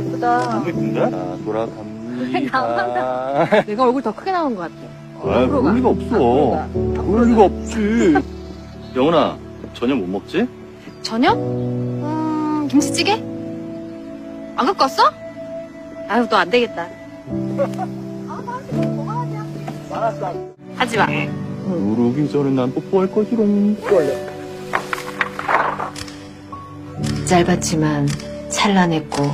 너무 예쁘다. 너무 예쁜데? 자, 돌아갑니다. 내가 얼굴 더 크게 나온 것 같아. 아, 앞으로 가. 그럴 리가 없어. 앞으로 그럴 리가 없지. 영훈아, 저녁 못 먹지? 저녁? 음, 김치찌개? 안 갖고 왔어? 아유, 너 안 되겠다. 하지 마. 누르기 전에 난 뽀뽀할 거지롱. 짧았지만 찬란했고